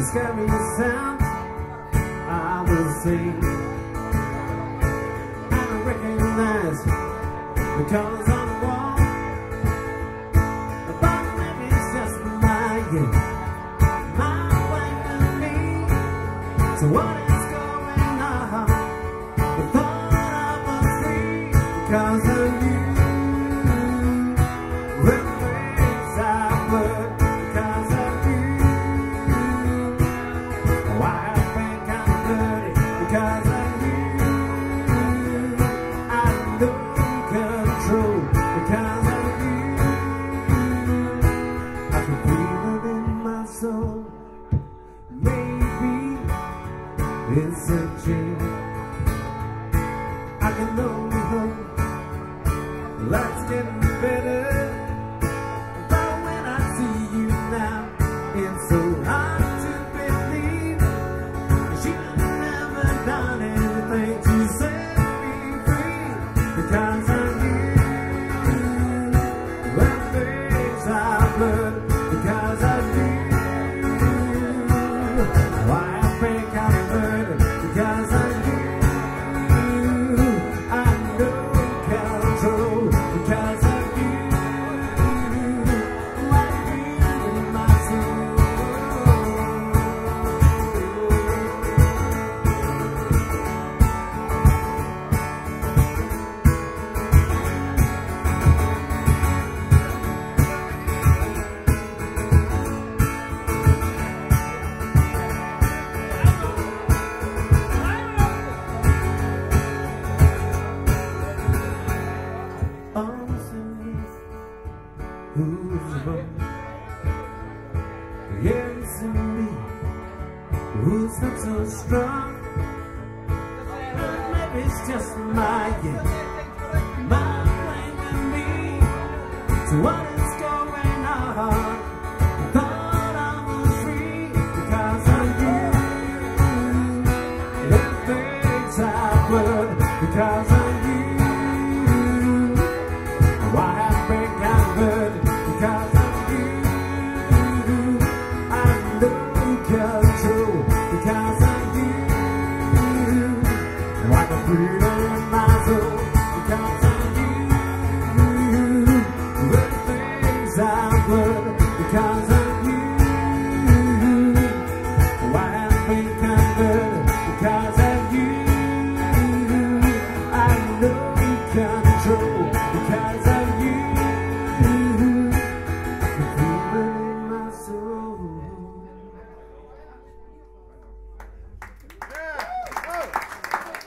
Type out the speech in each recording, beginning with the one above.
The give sound. I will sing. And I recognize The colors on the wall. The bottom is just lying It's a dream. I can only hope Life's getting better. who's wrong? Yes, me, who's not so strong? Maybe it's just my, yeah, my way to me. So what is going on? free.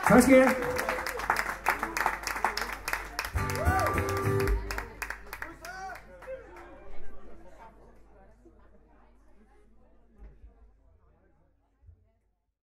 谢谢。